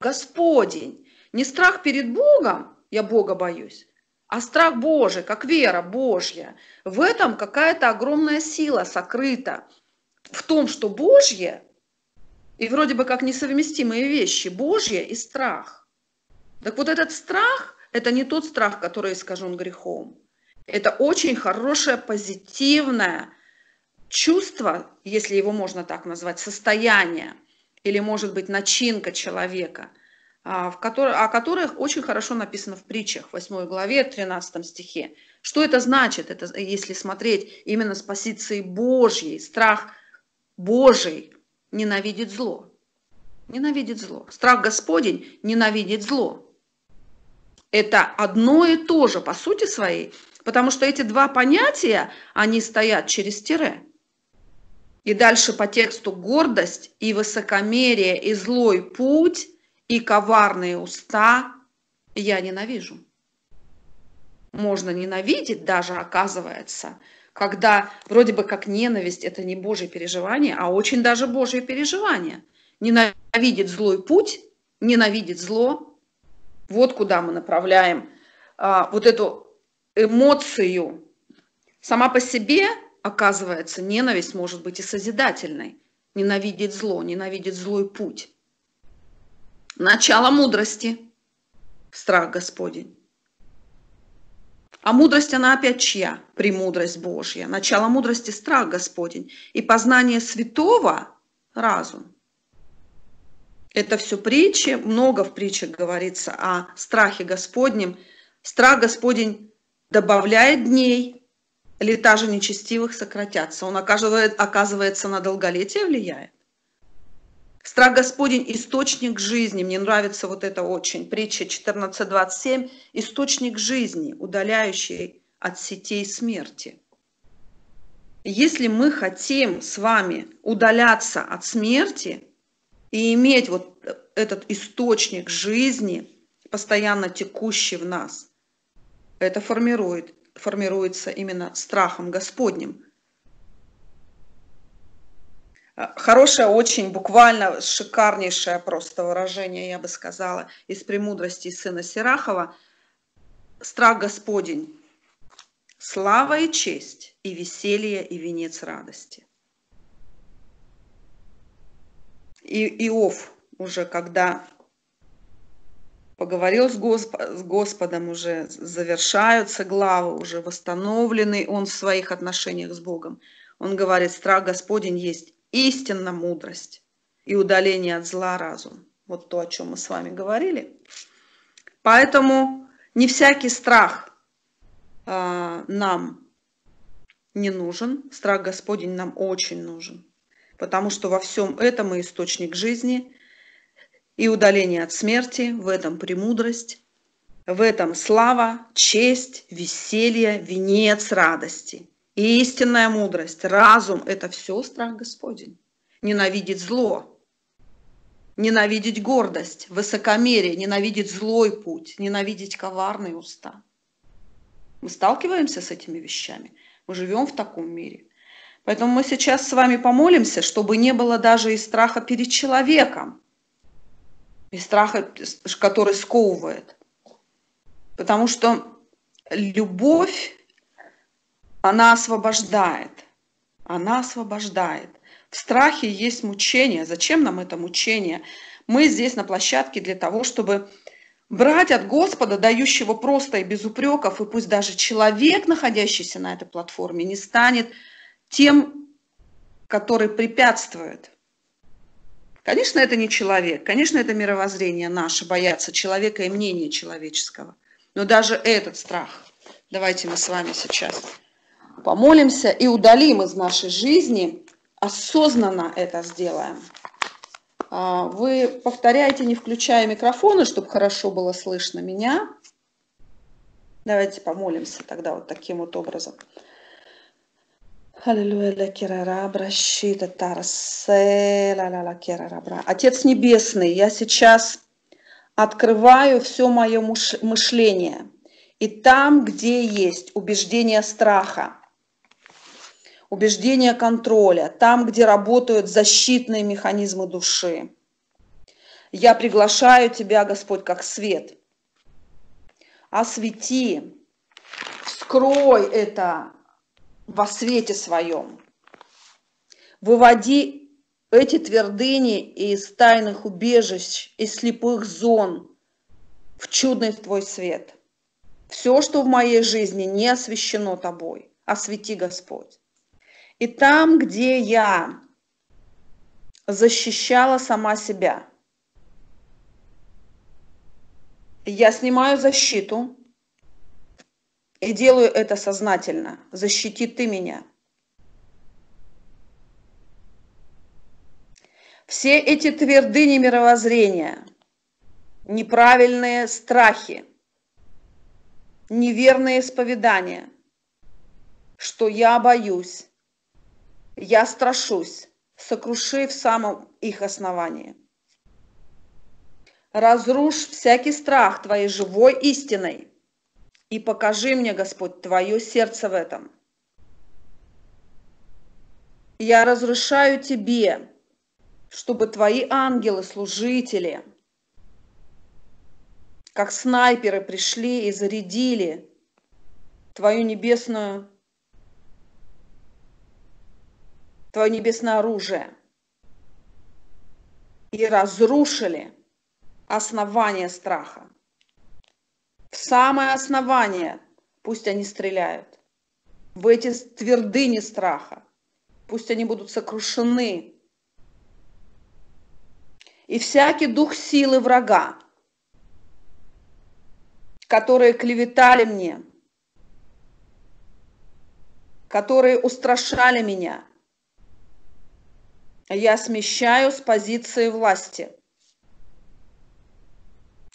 Господень. Не страх перед Богом, я Бога боюсь, а страх Божий, как вера Божья. В этом какая-то огромная сила сокрыта. В том, что Божье и вроде бы как несовместимые вещи, Божье и страх. Так вот этот страх, это не тот страх, который искажен грехом. Это очень хорошее, позитивное чувство, если его можно так назвать, состояние, или может быть начинка человека, в которой, о которых очень хорошо написано в притчах, в 8 главе, 13 стихе. Что это значит, это, если смотреть именно с позиции Божьей, страх Божий, ненавидит зло. Ненавидит зло. Страх Господень ненавидит зло. Это одно и то же по сути своей, потому что эти два понятия, они стоят через тире. И дальше по тексту гордость и высокомерие и злой путь и коварные уста я ненавижу. Можно ненавидеть даже, оказывается, когда вроде бы как ненависть – это не Божье переживание, а очень даже Божье переживание. Ненавидит злой путь, ненавидит зло. Вот куда мы направляем а, вот эту эмоцию. Сама по себе, оказывается, ненависть может быть и созидательной. Ненавидеть зло, ненавидеть злой путь. Начало мудрости – страх Господень. А мудрость, она опять чья? Премудрость Божья. Начало мудрости – страх Господень. И познание святого – разум. Это все притчи, много в притчах говорится о страхе Господнем. Страх Господень добавляет дней, лета же нечестивых сократятся. Он оказывается на долголетие влияет. Страх Господень – источник жизни. Мне нравится вот это очень. Притча 14.27. Источник жизни, удаляющий от сетей смерти. если мы хотим с вами удаляться от смерти и иметь вот этот источник жизни, постоянно текущий в нас, это формирует, формируется именно страхом Господним. Хорошее, очень буквально шикарнейшее просто выражение, я бы сказала, из премудрости сына Сирахова. Страх Господень, слава и честь, и веселье, и венец радости. И Иов уже, когда поговорил с, Госп... с Господом, уже завершаются главы, уже восстановленный он в своих отношениях с Богом. Он говорит, страх Господень есть истинно мудрость и удаление от зла разум. Вот то, о чем мы с вами говорили. Поэтому не всякий страх э, нам не нужен, страх Господень нам очень нужен, потому что во всем этом и источник жизни, и удаление от смерти, в этом премудрость, в этом слава, честь, веселье, венец радости. И истинная мудрость, разум – это все страх Господень. Ненавидеть зло, ненавидеть гордость, высокомерие, ненавидеть злой путь, ненавидеть коварные уста. Мы сталкиваемся с этими вещами, мы живем в таком мире. Поэтому мы сейчас с вами помолимся, чтобы не было даже и страха перед человеком, и страха, который сковывает. Потому что любовь, она освобождает. Она освобождает. В страхе есть мучение. Зачем нам это мучение? Мы здесь на площадке для того, чтобы брать от Господа, дающего просто и без упреков, и пусть даже человек, находящийся на этой платформе, не станет тем, который препятствует. Конечно, это не человек, конечно, это мировоззрение наше, бояться человека и мнения человеческого. Но даже этот страх, давайте мы с вами сейчас помолимся и удалим из нашей жизни осознанно это сделаем. А, вы повторяете, не включая микрофоны, чтобы хорошо было слышно меня. Давайте помолимся тогда вот таким вот образом. Отец Небесный, я сейчас открываю все мое мышление. И там, где есть убеждение страха, убеждение контроля, там, где работают защитные механизмы души. Я приглашаю Тебя, Господь, как свет. Освети, вскрой это во свете своем. Выводи эти твердыни из тайных убежищ, из слепых зон в чудный Твой свет. Все, что в моей жизни не освящено Тобой, освети, Господь. И там, где я защищала сама себя, я снимаю защиту и делаю это сознательно. Защити ты меня. Все эти твердыни мировоззрения, неправильные страхи, неверные исповедания, что я боюсь, я страшусь, сокруши в самом их основании. Разрушь всякий страх Твоей живой истиной и покажи мне, Господь, Твое сердце в этом. Я разрушаю Тебе, чтобы Твои ангелы-служители, как снайперы, пришли и зарядили Твою небесную твое небесное оружие и разрушили основание страха. В самое основание пусть они стреляют. В эти твердыни страха. Пусть они будут сокрушены. И всякий дух силы врага, которые клеветали мне, которые устрашали меня – я смещаю с позиции власти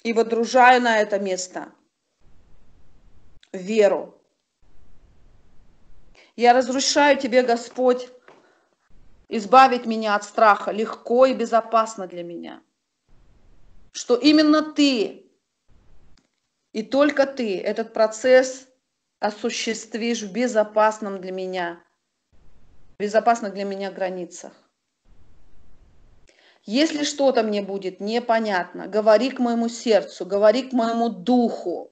и водружаю на это место веру. Я разрушаю тебе, Господь, избавить меня от страха легко и безопасно для меня. Что именно ты и только ты этот процесс осуществишь в безопасном для меня, безопасных для меня границах. Если что-то мне будет непонятно, говори к моему сердцу, говори к моему духу.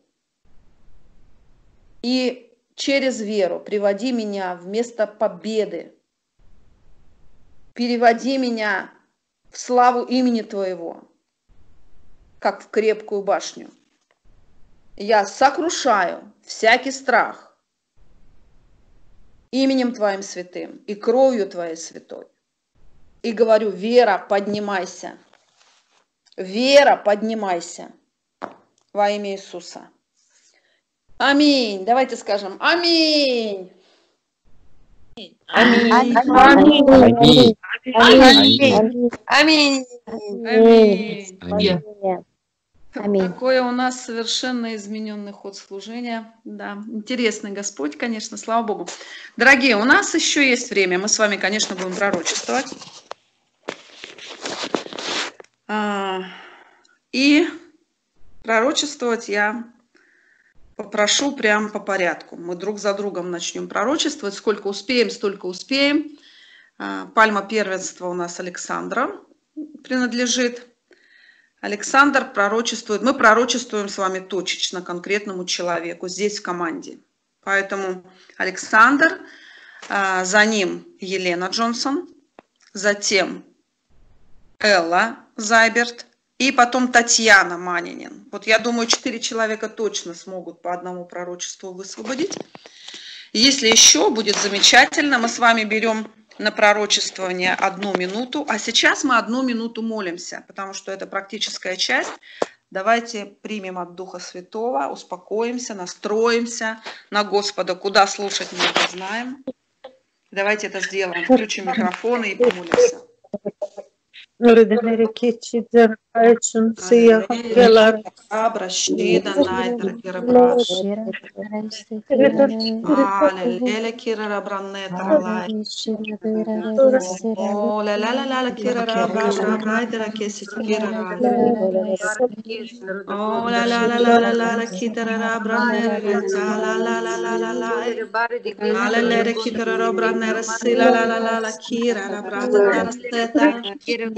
И через веру приводи меня в место победы. Переводи меня в славу имени Твоего, как в крепкую башню. Я сокрушаю всякий страх именем Твоим святым и кровью Твоей святой. И говорю, Вера, поднимайся. Вера, поднимайся во имя Иисуса. Аминь. Давайте скажем Аминь. Аминь. Аминь. Аминь. Аминь. Аминь. Аминь. Аминь. Аминь. Такое у нас совершенно измененный ход служения. Да, интересный Господь, конечно, слава Богу. Дорогие, у нас еще есть время. Мы с вами, конечно, будем пророчествовать. А, И пророчествовать я попрошу прямо по порядку. Мы друг за другом начнем пророчествовать. Сколько успеем, столько успеем. А, Пальма первенства у нас Александра принадлежит. Александр пророчествует, мы пророчествуем с вами точечно конкретному человеку здесь в команде. Поэтому Александр, а, за ним Елена Джонсон, затем Элла Зайберт и потом Татьяна Манинин. Вот я думаю, четыре человека точно смогут по одному пророчеству высвободить. Если еще будет замечательно, мы с вами берем на пророчествование одну минуту, а сейчас мы одну минуту молимся, потому что это практическая часть. Давайте примем от Духа Святого, успокоимся, настроимся на Господа, куда слушать мы это знаем. Давайте это сделаем, включим микрофоны и помолимся. Родители кичи дзеркаечен сия хангелар. Абра шида найтер кирабраш. Але леле кирара браннетер лай. О ле ле ле ле кирара браш рабрайтера кесит кирара. О ле ле ле ле ле ле ле китара браннетер ла ла ла ла ла ла. Але ле китара браннетер си ла ла ла ла ла кирара браннетер сета.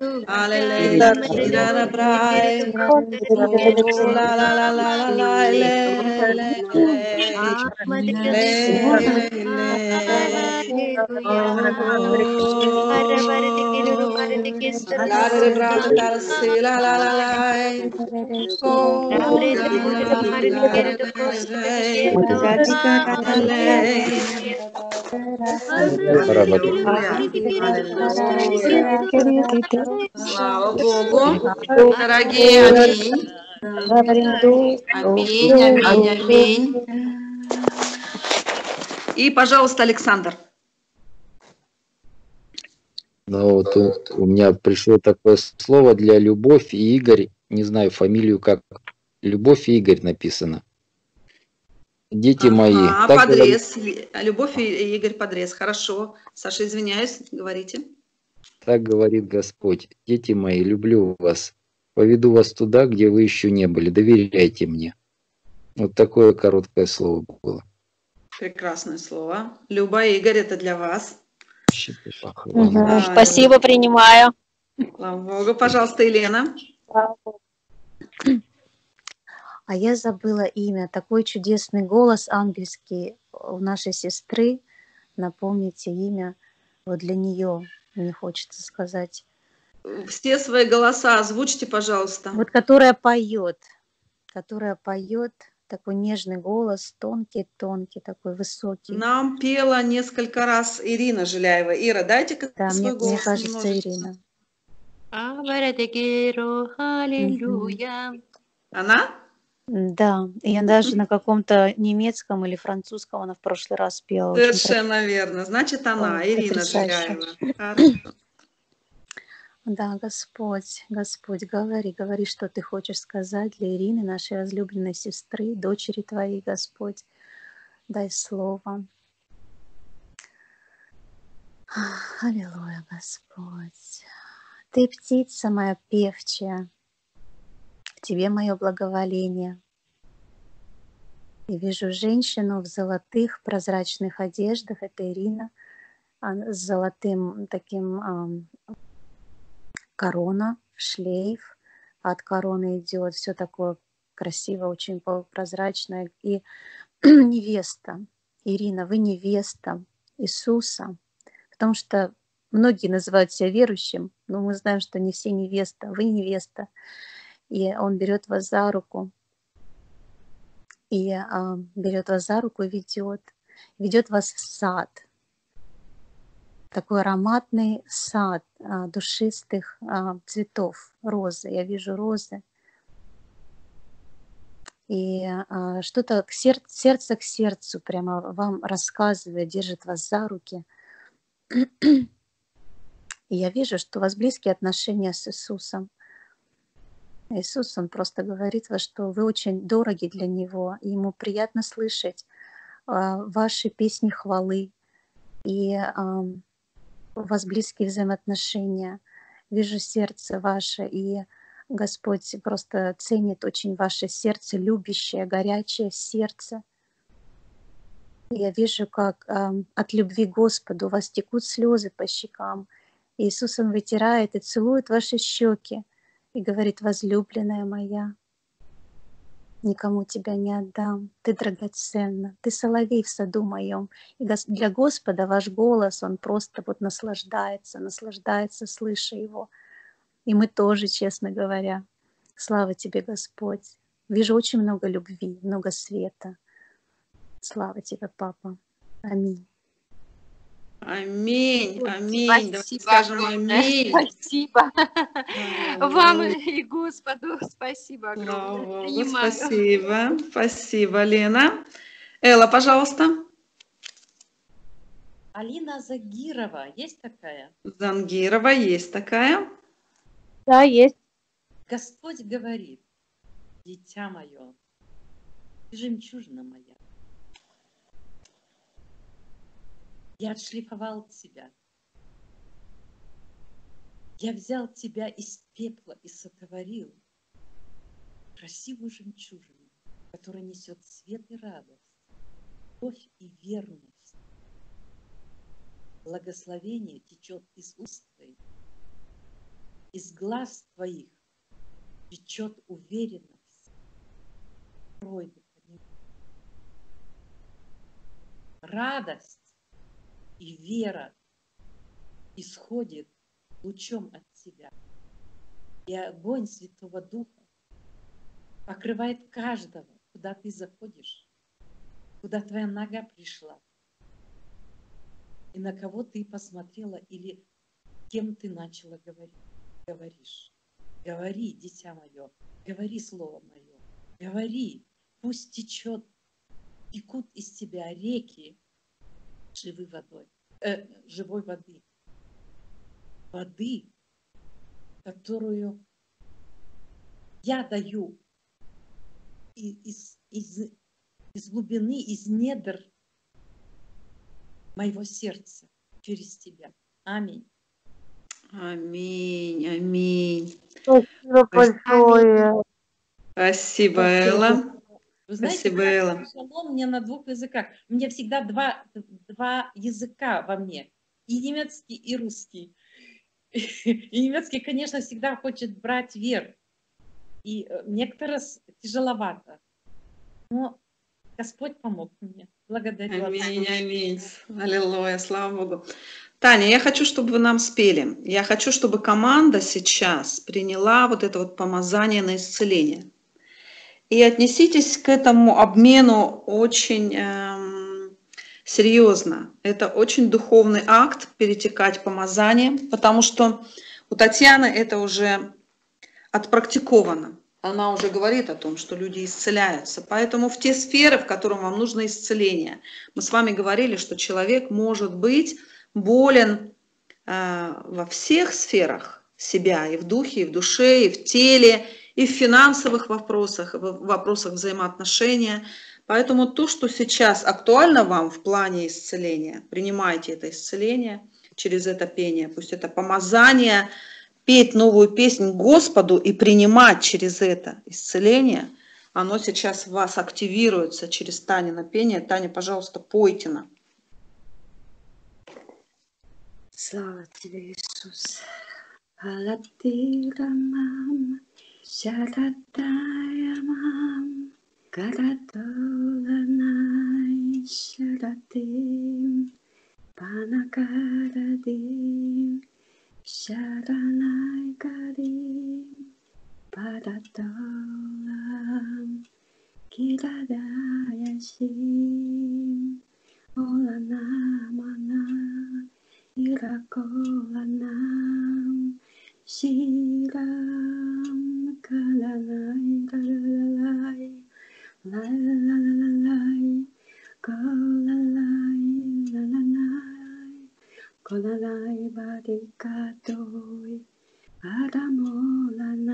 Hallelujah. Слава Богу. Дорогие, аминь. Аминь, аминь, аминь. аминь. И, пожалуйста, Александр. Ну, вот у, у меня пришло такое слово для любовь и Игорь. Не знаю фамилию, как любовь и Игорь написано. Дети мои. А, так подрез. Любовь и Игорь подрез. Хорошо. Саша, извиняюсь, говорите. Так говорит Господь. Дети мои, люблю вас. Поведу вас туда, где вы еще не были. Доверяйте мне. Вот такое короткое слово было. Прекрасное слово. Люба и Игорь, это для вас. Мгм. Спасибо, принимаю. Слава Богу. Пожалуйста, Елена. А я забыла имя. Такой чудесный голос ангельский у нашей сестры. Напомните имя. Вот для нее мне хочется сказать. Все свои голоса озвучьте, пожалуйста. Вот которая поет. Которая поет. Такой нежный голос, тонкий-тонкий, такой высокий. Нам пела несколько раз Ирина Жиляева. Ира, дайте-ка Да, свой мне, мне голос кажется, немножечко. Ирина. Она? Да, я даже на каком-то немецком или французском она в прошлый раз пела. Совершенно верно. Значит, она, Ой, Ирина Жиряева. Да, Господь, Господь, говори, говори, что ты хочешь сказать для Ирины, нашей возлюбленной сестры, дочери твоей, Господь. Дай слово. Аллилуйя, Господь. Ты птица моя певчая, в тебе мое благоволение. И вижу женщину в золотых прозрачных одеждах, это Ирина, с золотым таким корона, шлейф, от короны идет все такое красиво, очень прозрачное. И невеста, Ирина, вы невеста Иисуса, потому что многие называют себя верующим, но мы знаем, что не все невеста, вы невеста. И он берет вас за руку, и а, берет вас за руку и ведет, ведет вас в сад – такой ароматный сад а, душистых а, цветов, розы. Я вижу розы. И а, что-то к сер- сердце к сердцу прямо вам рассказывает, держит вас за руки. И я вижу, что у вас близкие отношения с Иисусом. Иисус, Он просто говорит вас, что вы очень дороги для Него, и Ему приятно слышать ваши песни хвалы. И у вас близкие взаимоотношения, вижу сердце ваше, и Господь просто ценит очень ваше сердце, любящее, горячее сердце. Я вижу, как э, от любви Господу у вас текут слезы по щекам. Иисус, Он вытирает и целует ваши щеки и говорит, возлюбленная моя, никому тебя не отдам. Ты драгоценна, ты соловей в саду моем. И для Господа ваш голос, он просто вот наслаждается, наслаждается, слыша его. И мы тоже, честно говоря. Слава тебе, Господь. Вижу очень много любви, много света. Слава тебе, Папа. Аминь. Аминь, аминь. Спасибо, скажем аминь. Спасибо. Вам и Господу спасибо огромное. Спасибо, спасибо, Лена. Элла, пожалуйста. Алина Загирова, есть такая? Зангирова, есть такая? Да, есть. Господь говорит, дитя мое, жемчужина моя, Я отшлифовал тебя. Я взял тебя из пепла и сотворил красивую жемчужину, которая несет свет и радость, любовь и верность. Благословение течет из уст твоих, из глаз твоих течет уверенность. Радость и вера исходит лучом от тебя. И огонь Святого Духа покрывает каждого, куда ты заходишь, куда твоя нога пришла, и на кого ты посмотрела или кем ты начала говорить. Говоришь. Говори, дитя мое, говори слово мое, говори, пусть течет, текут из тебя реки живой водой, э, живой воды. Воды, которую я даю из, из, из глубины, из недр моего сердца через тебя. Аминь. Аминь, аминь. Спасибо большое. Спасибо, Элла. Вы знаете, Спасибо, Элла. шалом мне на двух языках. У меня всегда два, два языка во мне. И немецкий, и русский. И немецкий, конечно, всегда хочет брать верх. И э, некоторые тяжеловато. Но Господь помог мне. Благодарю Аминь, аминь. Аллилуйя, слава Богу. Таня, я хочу, чтобы вы нам спели. Я хочу, чтобы команда сейчас приняла вот это вот помазание на исцеление. И отнеситесь к этому обмену очень эм, серьезно. Это очень духовный акт перетекать помазание, потому что у Татьяны это уже отпрактиковано. она уже говорит о том, что люди исцеляются. Поэтому в те сферы, в которых вам нужно исцеление, мы с вами говорили, что человек может быть болен э, во всех сферах себя, и в духе, и в душе, и в теле, и в финансовых вопросах, в вопросах взаимоотношения. Поэтому то, что сейчас актуально вам в плане исцеления, принимайте это исцеление через это пение, пусть это помазание – петь новую песнь Господу и принимать через это исцеление, оно сейчас в вас активируется через Таня пение. Таня, пожалуйста, пойте нам. Слава тебе, Иисус. Алатирамам, Shagatayamam Garatolanai Shagatim Panakaradim Sharanai Karim Padatolam Kiradayashim Olanamana Irakolanam 知らんからないラララライララララライコラライララライコラライバリカドイアダモラナ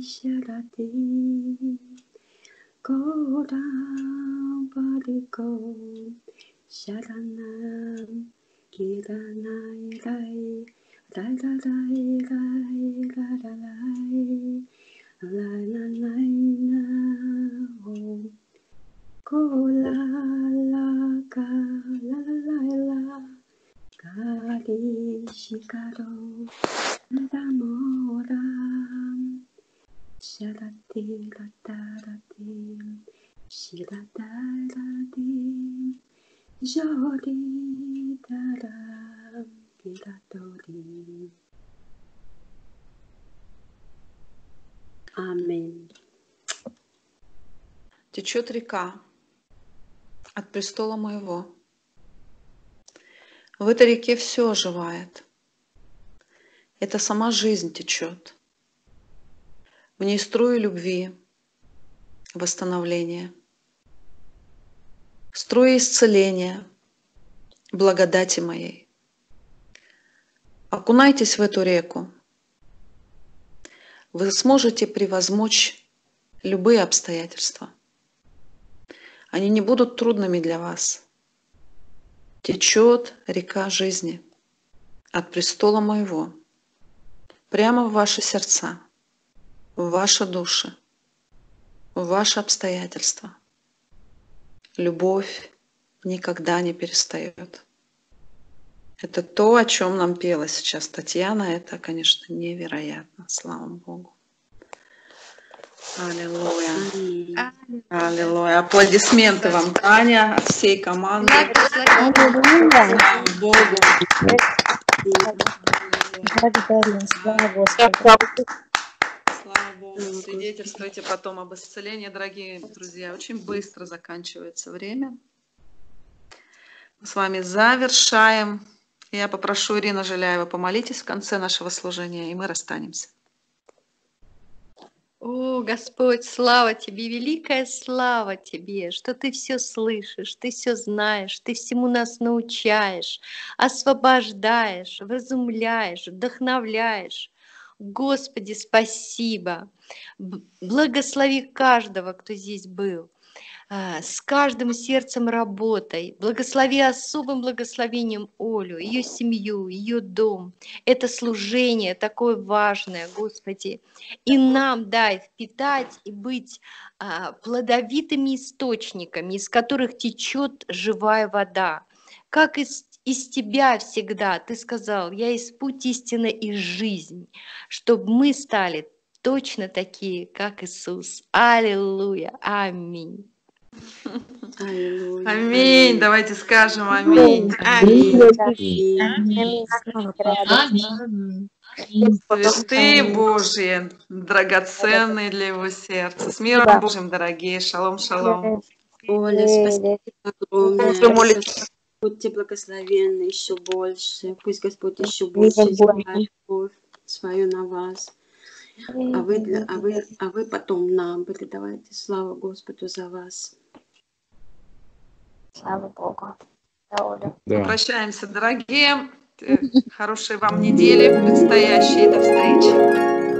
イシャラティコラバリコシャラナギラナイライライラライライララライララライナオコララカラララカリシカロラモラシャラティラタラティシラタラティジョリタラ Kiratorim Аминь. Течет река от престола моего в этой реке все оживает. Это сама жизнь течет. В ней струи любви, восстановления, струи исцеления, благодати моей. Окунайтесь в эту реку. Вы сможете превозмочь любые обстоятельства. Они не будут трудными для вас – течет река жизни от престола моего прямо в ваши сердца, в ваши души, в ваши обстоятельства. Любовь никогда не перестает. Это то, о чем нам пела сейчас Татьяна. Это, конечно, невероятно. Слава Богу. Аллилуйя. Аллилуйя. Аплодисменты вам, Таня, от всей команды. Слава Богу. Слава Богу. Свидетельствуйте потом об исцелении, дорогие друзья. Очень быстро заканчивается время. Мы с вами завершаем. Я попрошу Ирина Жиляева помолитесь в конце нашего служения, и мы расстанемся. О, Господь, слава Тебе, великая слава Тебе, что Ты все слышишь, Ты все знаешь, Ты всему нас научаешь, освобождаешь, вразумляешь, вдохновляешь. Господи, спасибо. Благослови каждого, кто здесь был. А, с каждым сердцем работай. Благослови особым благословением Олю, ее семью, ее дом. Это служение такое важное, Господи. И нам дай впитать и быть а, плодовитыми источниками, из которых течет живая вода. Как из из тебя всегда, ты сказал, я из путь истины и жизнь, чтобы мы стали точно такие, как Иисус. Аллилуйя. Аминь. Аминь. Давайте скажем аминь. Аминь. Святые Божьи, драгоценные для его сердца. С миром Божьим, дорогие. Шалом, шалом. Оля, спасибо огромное. Будьте благословенны еще больше. Пусть Господь еще больше изливает любовь свою на вас. А вы, а вы, а вы потом нам передавайте славу Господу за вас. Слава Богу. Да, Оля. Да. Прощаемся, дорогие. Э, Хорошей вам недели предстоящей. До встречи.